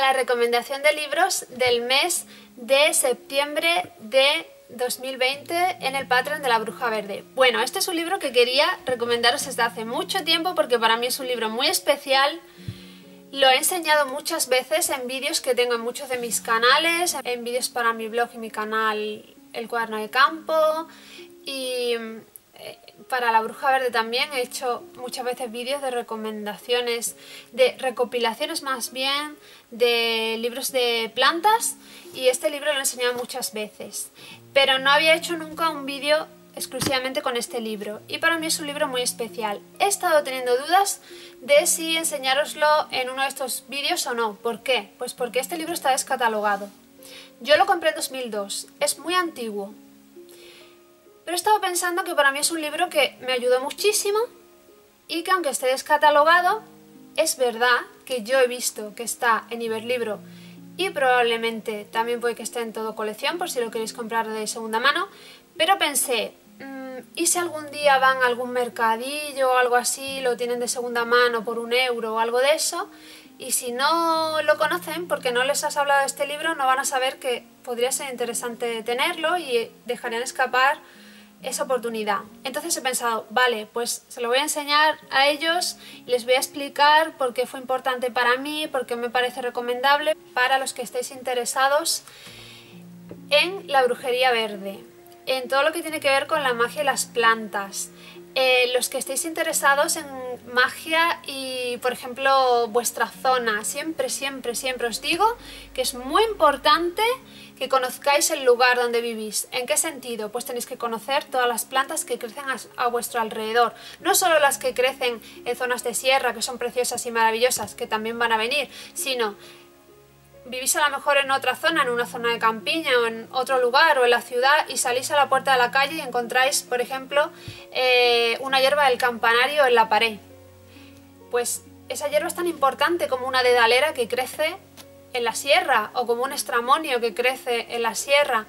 la recomendación de libros del mes de septiembre de 2020 en el Patreon de la Bruja Verde. Bueno, este es un libro que quería recomendaros desde hace mucho tiempo porque para mí es un libro muy especial. Lo he enseñado muchas veces en vídeos que tengo en muchos de mis canales, en vídeos para mi blog y mi canal El Cuaderno de Campo y para la Bruja Verde también he hecho muchas veces vídeos de recomendaciones, de recopilaciones más bien, de libros de plantas y este libro lo he enseñado muchas veces. Pero no había hecho nunca un vídeo exclusivamente con este libro y para mí es un libro muy especial. He estado teniendo dudas de si enseñároslo en uno de estos vídeos o no. ¿Por qué? Pues porque este libro está descatalogado. Yo lo compré en 2002, es muy antiguo, pero he estado pensando que para mí es un libro que me ayudó muchísimo y que aunque esté descatalogado, es verdad que yo he visto que está en Iberlibro y probablemente también puede que esté en todo colección por si lo queréis comprar de segunda mano, pero pensé, mm, ¿y si algún día van a algún mercadillo o algo así, lo tienen de segunda mano por un euro o algo de eso? Y si no lo conocen, porque no les has hablado de este libro, no van a saber que podría ser interesante tenerlo y dejarían escapar esa oportunidad. Entonces he pensado, vale, pues se lo voy a enseñar a ellos y les voy a explicar por qué fue importante para mí, por qué me parece recomendable para los que estéis interesados en la brujería verde, en todo lo que tiene que ver con la magia y las plantas, eh, los que estéis interesados en magia y, por ejemplo, vuestra zona, siempre, siempre, siempre os digo que es muy importante que conozcáis el lugar donde vivís. ¿En qué sentido? Pues tenéis que conocer todas las plantas que crecen a, vuestro alrededor. No solo las que crecen en zonas de sierra, que son preciosas y maravillosas, que también van a venir, sino vivís a lo mejor en otra zona, en una zona de campiña o en otro lugar o en la ciudad y salís a la puerta de la calle y encontráis, por ejemplo, eh, una hierba del campanario en la pared. Pues esa hierba es tan importante como una dedalera que crece en la sierra o como un estramonio que crece en la sierra.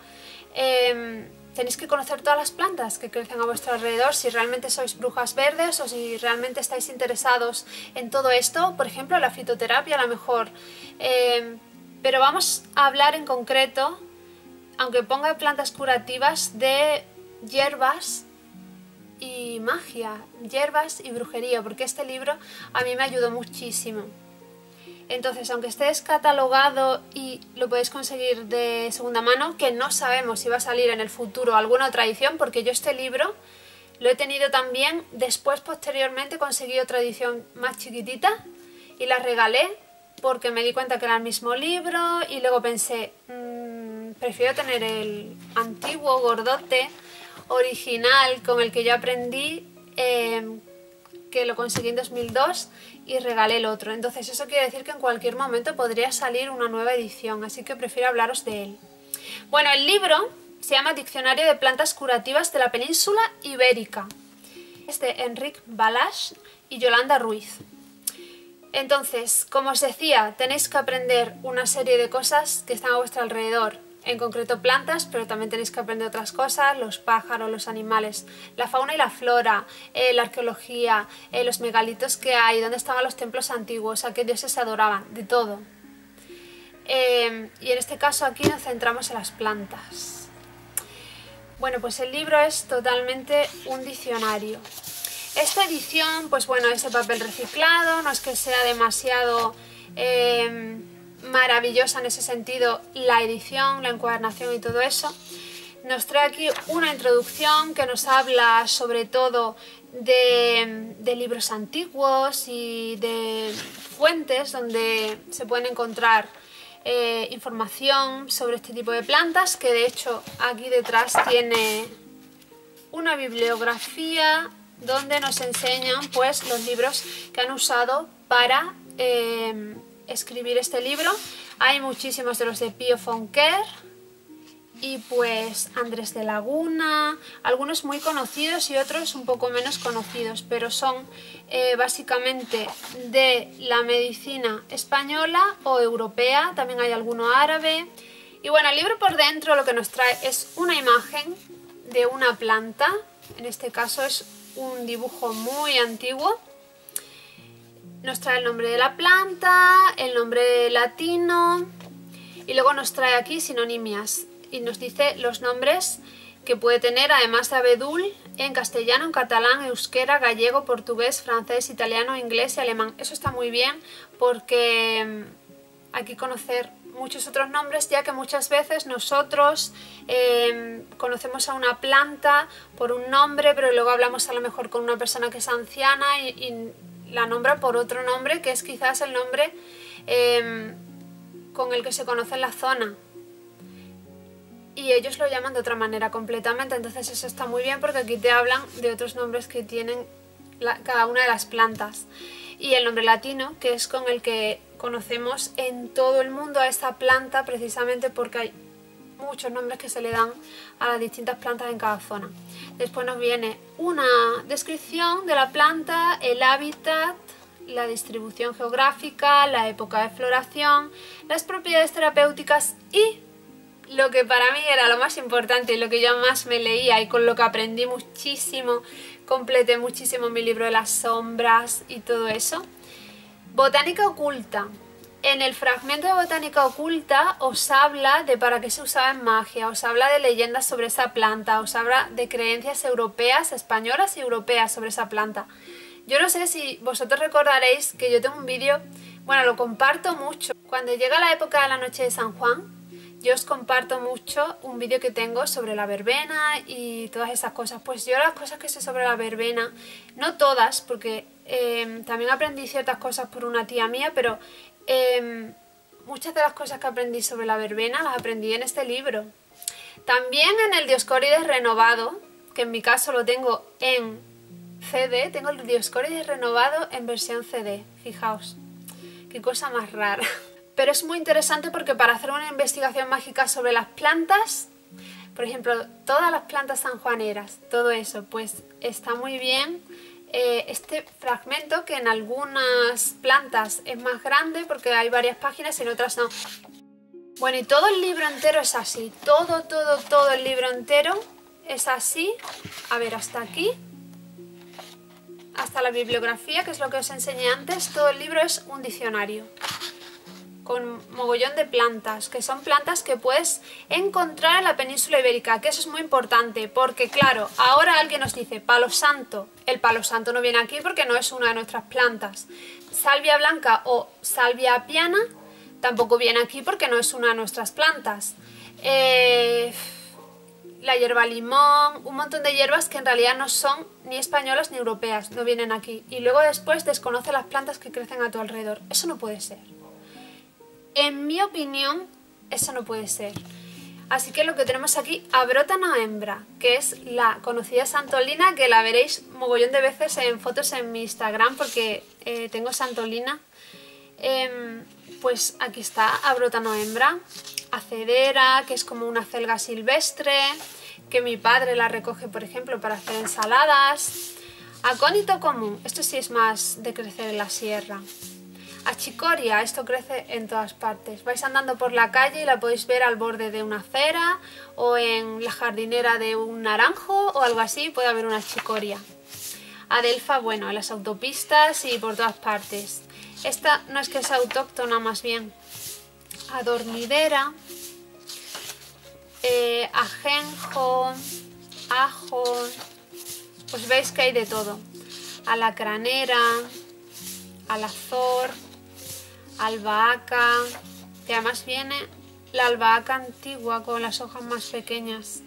Em, tenéis que conocer todas las plantas que crecen a vuestro alrededor si realmente sois brujas verdes o si realmente estáis interesados en todo esto. Por ejemplo, la fitoterapia a lo mejor. Em, pero vamos a hablar en concreto, aunque ponga plantas curativas, de hierbas y magia, hierbas y brujería, porque este libro a mí me ayudó muchísimo. Entonces, aunque esté descatalogado y lo podéis conseguir de segunda mano, que no sabemos si va a salir en el futuro alguna otra edición, porque yo este libro lo he tenido también, después posteriormente conseguí otra edición más chiquitita y la regalé porque me di cuenta que era el mismo libro y luego pensé, mmm, prefiero tener el antiguo gordote original con el que yo aprendí, eh, que lo conseguí en 2002 y regalé el otro. Entonces eso quiere decir que en cualquier momento podría salir una nueva edición, así que prefiero hablaros de él. Bueno, el libro se llama Diccionario de Plantas Curativas de la Península Ibérica. Es de Enrique Balash y Yolanda Ruiz. Entonces, como os decía, tenéis que aprender una serie de cosas que están a vuestro alrededor en concreto plantas, pero también tenéis que aprender otras cosas, los pájaros, los animales, la fauna y la flora, eh, la arqueología, eh, los megalitos que hay, dónde estaban los templos antiguos, a qué dioses se adoraban, de todo. Em, y en este caso aquí nos centramos en las plantas. Bueno, pues el libro es totalmente un diccionario. Esta edición, pues bueno, es de papel reciclado, no es que sea demasiado... Em, maravillosa en ese sentido la edición, la encuadernación y todo eso. Nos trae aquí una introducción que nos habla sobre todo de, libros antiguos y de fuentes donde se pueden encontrar eh, información sobre este tipo de plantas, que de hecho aquí detrás tiene una bibliografía donde nos enseñan pues los libros que han usado para eh, escribir este libro. Hay muchísimos de los de Pío Fonquer y pues Andrés de Laguna, algunos muy conocidos y otros un poco menos conocidos, pero son eh, básicamente de la medicina española o europea, también hay alguno árabe. Y bueno, el libro por dentro lo que nos trae es una imagen de una planta, en este caso es un dibujo muy antiguo, nos trae el nombre de la planta, el nombre latino y luego nos trae aquí sinonimias y nos dice los nombres que puede tener además de abedul en castellano, en catalán, euskera, gallego, portugués, francés, italiano, inglés y alemán. Eso está muy bien porque mm, hay que conocer muchos otros nombres ya que muchas veces nosotros em, conocemos a una planta por un nombre pero luego hablamos a lo mejor con una persona que es anciana y, la nombra por otro nombre que es quizás el nombre em, con el que se conoce la zona y ellos lo llaman de otra manera completamente, entonces eso está muy bien porque aquí te hablan de otros nombres que tienen cada una de las plantas. Y el nombre latino, que es con el que conocemos en todo el mundo a esta planta precisamente porque hay muchos nombres que se le dan a las distintas plantas en cada zona. Después nos viene una descripción de la planta, el hábitat, la distribución geográfica, la época de floración, las propiedades terapéuticas y lo que para mí era lo más importante y lo que yo más me leía y con lo que aprendí muchísimo, completé muchísimo mi libro de las sombras y todo eso. Botánica oculta. En el fragmento de Botánica oculta os habla de para qué se usaba en magia, os habla de leyendas sobre esa planta, os habla de creencias europeas, españolas y europeas sobre esa planta. Yo no sé si vosotros recordaréis que yo tengo un vídeo, bueno, lo comparto mucho. Cuando llega la época de la noche de San Juan, yo os comparto mucho un vídeo que tengo sobre la verbena y todas esas cosas. Pues yo las cosas que sé sobre la verbena, no todas, porque em, también aprendí ciertas cosas por una tía mía, pero em, muchas de las cosas que aprendí sobre la verbena las aprendí en este libro. También en el Dioscórides renovado, que en mi caso lo tengo en CD, tengo el Dioscórides renovado en versión CD, fijaos, qué cosa más rara. pero es muy interesante porque para hacer una investigación mágica sobre las plantas, por ejemplo, todas las plantas sanjuaneras, todo eso, pues está muy bien eh, este fragmento que en algunas plantas es más grande porque hay varias páginas y en otras no. Bueno, y todo el libro entero es así, todo, todo, todo el libro entero es así. A ver, hasta aquí, hasta la bibliografía, que es lo que os enseñé antes, todo el libro es un diccionario con mogollón de plantas, que son plantas que puedes encontrar en la península ibérica, que eso es muy importante, porque claro, ahora alguien nos dice palo santo, el palo santo no viene aquí porque no es una de nuestras plantas. Salvia blanca o salvia piana tampoco viene aquí porque no es una de nuestras plantas. Eh, la hierba limón, un montón de hierbas que en realidad no son ni españolas ni europeas, no vienen aquí. Y luego después desconoce las plantas que crecen a tu alrededor. Eso no puede ser. En mi opinión, eso no puede ser. Así que lo que tenemos aquí, Abrotana hembra, que es la conocida Santolina, que la veréis mogollón de veces en fotos en mi Instagram, porque eh, tengo Santolina. Em, pues aquí está Abrotana hembra, acedera, que es como una celga silvestre, que mi padre la recoge, por ejemplo, para hacer ensaladas. Acónito común, esto sí es más de crecer en la sierra. Achicoria, esto crece en todas partes. Vais andando por la calle y la podéis ver al borde de una acera o en la jardinera de un naranjo o algo así, puede haber una achicoria. Adelfa, bueno, en las autopistas y por todas partes. Esta no es que sea autóctona, más bien. Adormidera, eh, ajenjo, ajo, pues veis que hay de todo. Alacranera, alazor, albahaca, que además viene la albahaca antigua con las hojas más pequeñas.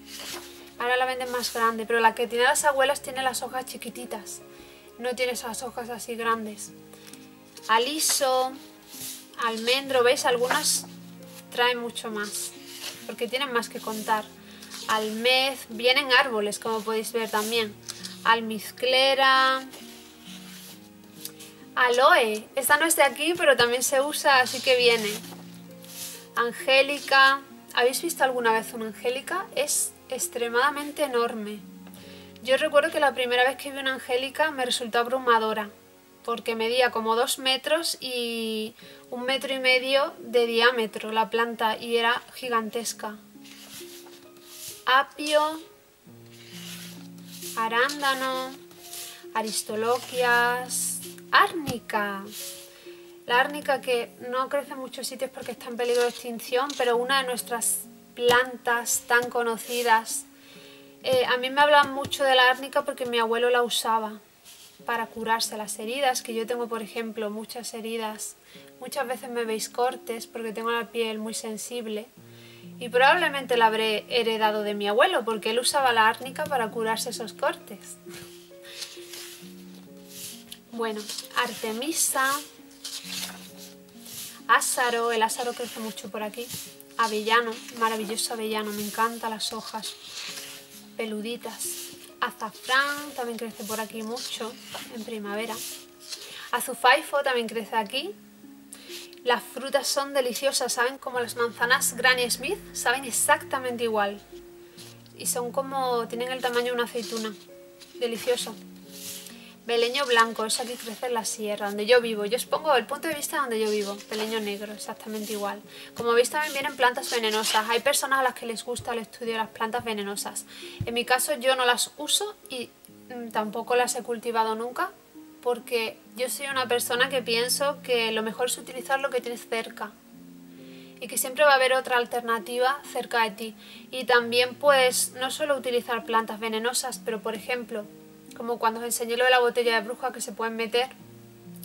Ahora la venden más grande, pero la que tiene las abuelas tiene las hojas chiquititas. No tiene esas hojas así grandes. Aliso, almendro, ¿veis? Algunas traen mucho más, porque tienen más que contar. Almez, vienen árboles, como podéis ver también. Almizclera, Aloe, esta no es de aquí, pero también se usa, así que viene. Angélica, ¿habéis visto alguna vez una angélica? Es extremadamente enorme. Yo recuerdo que la primera vez que vi una angélica me resultó abrumadora, porque medía como dos metros y un metro y medio de diámetro la planta y era gigantesca. Apio, arándano, aristoloquias, árnica. La árnica que no crece en muchos sitios porque está en peligro de extinción, pero una de nuestras plantas tan conocidas. Eh, a mí me hablan mucho de la árnica porque mi abuelo la usaba para curarse las heridas, que yo tengo por ejemplo muchas heridas, muchas veces me veis cortes porque tengo la piel muy sensible y probablemente la habré heredado de mi abuelo porque él usaba la árnica para curarse esos cortes. Bueno, Artemisa, Ásaro, el ásaro crece mucho por aquí, avellano, maravilloso avellano, me encantan las hojas peluditas. Azafrán también crece por aquí mucho en primavera. Azufaifo también crece aquí. Las frutas son deliciosas, ¿saben? Como las manzanas Granny Smith, saben exactamente igual. Y son como, tienen el tamaño de una aceituna. Delicioso. Beleño blanco, eso aquí crece en la sierra, donde yo vivo. Yo os pongo el punto de vista donde yo vivo. Beleño negro, exactamente igual. Como veis también vienen plantas venenosas. Hay personas a las que les gusta el estudio de las plantas venenosas. En mi caso yo no las uso y mm, tampoco las he cultivado nunca porque yo soy una persona que pienso que lo mejor es utilizar lo que tienes cerca y que siempre va a haber otra alternativa cerca de ti. Y también pues no solo utilizar plantas venenosas, pero por ejemplo como cuando os enseñé lo de la botella de bruja que se pueden meter.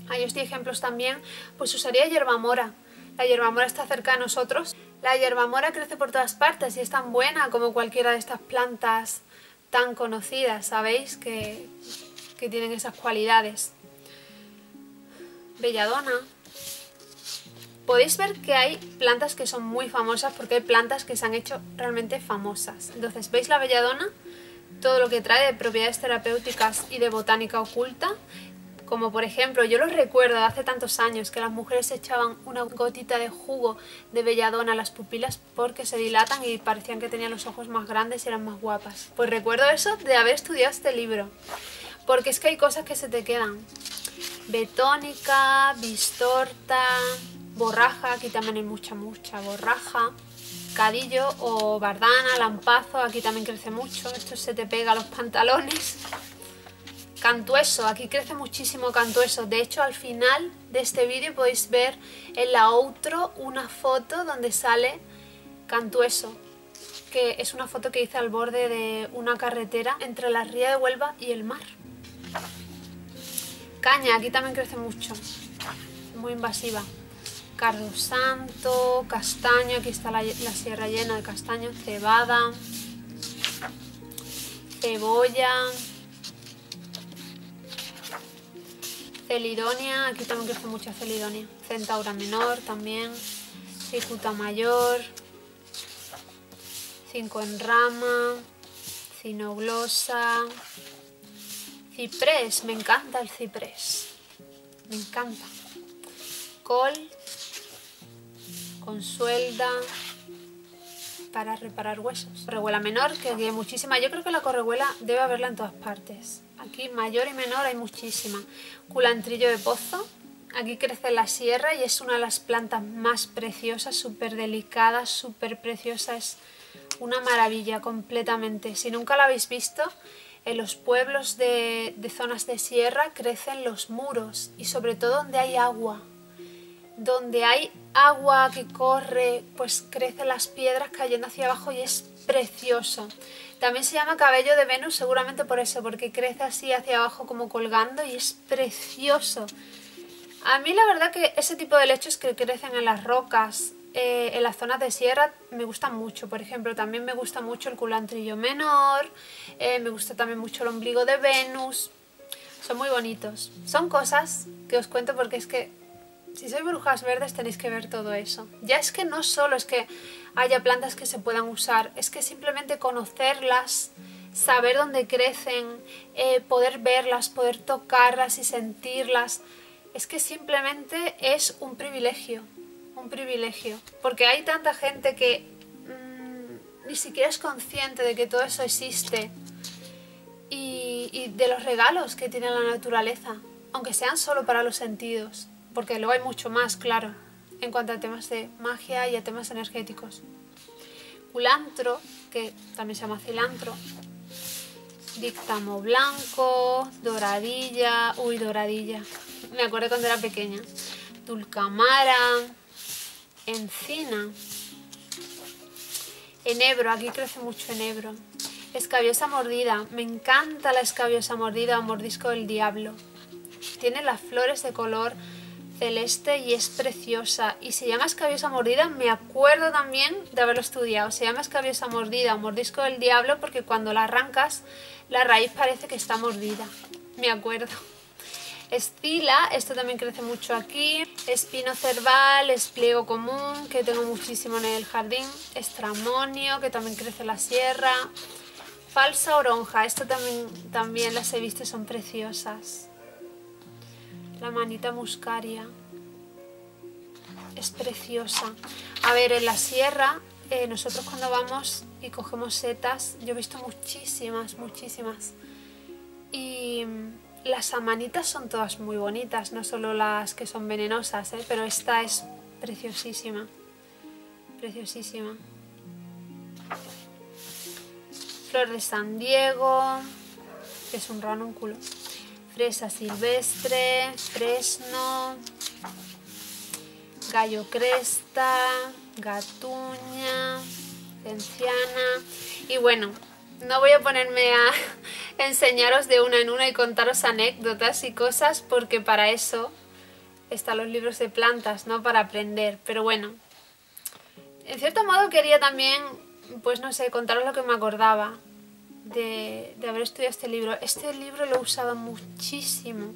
Ahí os di ejemplos también, pues usaría hierbamora. La hierbamora está cerca de nosotros. La hierbamora crece por todas partes y es tan buena como cualquiera de estas plantas tan conocidas, ¿sabéis? Que, que tienen esas cualidades. Belladona. Podéis ver que hay plantas que son muy famosas porque hay plantas que se han hecho realmente famosas. Entonces, ¿veis la belladona? Todo lo que trae de propiedades terapéuticas y de botánica oculta, como por ejemplo, yo los recuerdo de hace tantos años que las mujeres echaban una gotita de jugo de belladona a las pupilas porque se dilatan y parecían que tenían los ojos más grandes y eran más guapas. Pues recuerdo eso de haber estudiado este libro, porque es que hay cosas que se te quedan. Betónica, bistorta, borraja, aquí también hay mucha, mucha borraja o bardana, lampazo, aquí también crece mucho, esto se te pega a los pantalones. Cantueso, aquí crece muchísimo cantueso, de hecho al final de este vídeo podéis ver en la outro una foto donde sale cantueso, que es una foto que hice al borde de una carretera entre la ría de Huelva y el mar. Caña, aquí también crece mucho, muy invasiva cardo santo, castaño, aquí está la, sierra llena de castaño, cebada, cebolla, celidonia, aquí también crece mucha celidonia, centaura menor también, cicuta mayor, cinco en rama, cinoglosa, ciprés, me encanta el ciprés, me encanta, col, con suelda para reparar huesos. Correhuela menor, que hay muchísima. Yo creo que la correhuela debe haberla en todas partes. Aquí mayor y menor hay muchísima. Culantrillo de pozo. Aquí crece la sierra y es una de las plantas más preciosas, súper delicada, súper preciosa. Es una maravilla completamente. Si nunca la habéis visto, en los pueblos de, de zonas de sierra crecen los muros y sobre todo donde hay agua donde hay agua que corre, pues crecen las piedras cayendo hacia abajo y es precioso. También se llama cabello de Venus seguramente por eso, porque crece así hacia abajo como colgando y es precioso. A mí la verdad que ese tipo de lechos que crecen en las rocas, eh, en las zonas de sierra, me gustan mucho. Por ejemplo, también me gusta mucho el culantrillo menor, eh, me gusta también mucho el ombligo de Venus. Son muy bonitos. Son cosas que os cuento porque es que si sois brujas verdes tenéis que ver todo eso. Ya es que no solo es que haya plantas que se puedan usar, es que simplemente conocerlas, saber dónde crecen, eh, poder verlas, poder tocarlas y sentirlas, es que simplemente es un privilegio, un privilegio. Porque hay tanta gente que mm, ni siquiera es consciente de que todo eso existe y, y de los regalos que tiene la naturaleza, aunque sean solo para los sentidos porque luego hay mucho más, claro, en cuanto a temas de magia y a temas energéticos. Culantro, que también se llama cilantro, dictamo blanco, doradilla, uy, doradilla, me acuerdo cuando era pequeña. Dulcamara, encina, enebro, aquí crece mucho enebro. Escabiosa mordida, me encanta la escabiosa mordida o mordisco del diablo. Tiene las flores de color celeste y es preciosa. Y se llama escabiosa mordida, me acuerdo también de haberlo estudiado. Se llama escabiosa mordida o mordisco del diablo porque cuando la arrancas la raíz parece que está mordida. Me acuerdo. Estila, esto también crece mucho aquí. Espino cerval, espliego común, que tengo muchísimo en el jardín. Estramonio, que también crece en la sierra. Falsa oronja, esto también, también las he visto, son preciosas. La manita muscaria. Es preciosa. A ver, en la sierra, eh, nosotros cuando vamos y cogemos setas, yo he visto muchísimas, muchísimas. Y las amanitas son todas muy bonitas, no solo las que son venenosas, ¿eh? pero esta es preciosísima. Preciosísima. Flor de San Diego, que es un ranúnculo fresa silvestre, fresno, gallo cresta, gatuña, genciana y bueno, no voy a ponerme a enseñaros de una en una y contaros anécdotas y cosas porque para eso están los libros de plantas, no para aprender, pero bueno, en cierto modo quería también, pues no sé, contaros lo que me acordaba de, haber estudiado este libro. Este libro lo he usado muchísimo,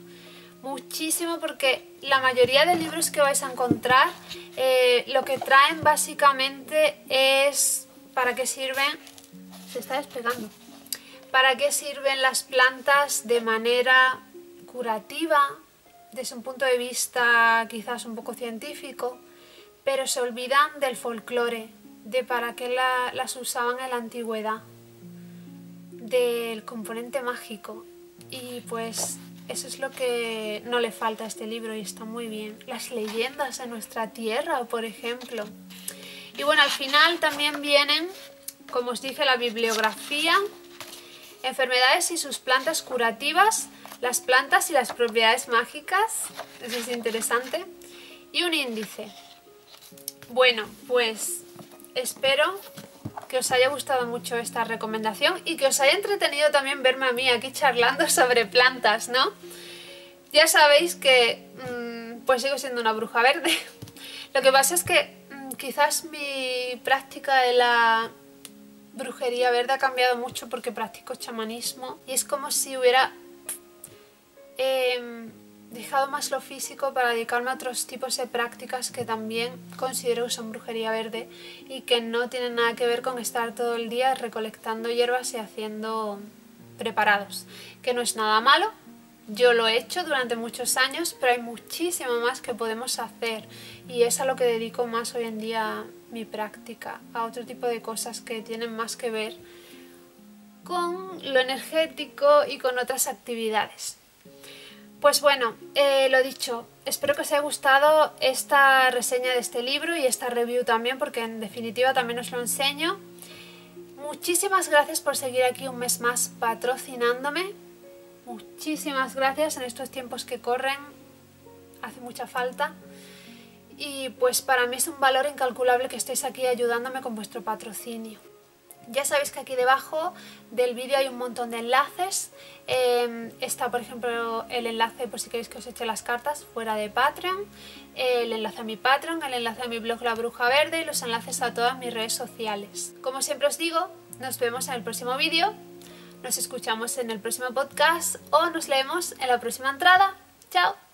muchísimo porque la mayoría de libros que vais a encontrar eh, lo que traen básicamente es para qué sirven, se está despegando, para qué sirven las plantas de manera curativa, desde un punto de vista quizás un poco científico, pero se olvidan del folclore, de para qué las usaban en la antigüedad del componente mágico y pues eso es lo que no le falta a este libro y está muy bien. Las leyendas de nuestra tierra, por ejemplo. Y bueno, al final también vienen, como os dije, la bibliografía, enfermedades y sus plantas curativas, las plantas y las propiedades mágicas, eso es interesante, y un índice. Bueno, pues espero que os haya gustado mucho esta recomendación y que os haya entretenido también verme a mí aquí charlando sobre plantas, ¿no? Ya sabéis que mm, pues sigo siendo una bruja verde. Lo que pasa es que mm, quizás mi práctica de la brujería verde ha cambiado mucho porque practico chamanismo y es como si hubiera... Em, dejado más lo físico para dedicarme a otros tipos de prácticas que también considero que son brujería verde y que no tienen nada que ver con estar todo el día recolectando hierbas y haciendo preparados, que no es nada malo. Yo lo he hecho durante muchos años, pero hay muchísimo más que podemos hacer y es a lo que dedico más hoy en día mi práctica, a otro tipo de cosas que tienen más que ver con lo energético y con otras actividades. Pues bueno, eh, lo dicho, espero que os haya gustado esta reseña de este libro y esta review también, porque en definitiva también os lo enseño. Muchísimas gracias por seguir aquí un mes más patrocinándome. Muchísimas gracias en estos tiempos que corren, hace mucha falta. Y pues para mí es un valor incalculable que estéis aquí ayudándome con vuestro patrocinio. Ya sabéis que aquí debajo del vídeo hay un montón de enlaces. Em, está, por ejemplo, el enlace por si queréis que os eche las cartas fuera de Patreon, el enlace a mi Patreon, el enlace a mi blog La Bruja Verde y los enlaces a todas mis redes sociales. Como siempre os digo, nos vemos en el próximo vídeo, nos escuchamos en el próximo podcast o nos leemos en la próxima entrada. ¡Chao!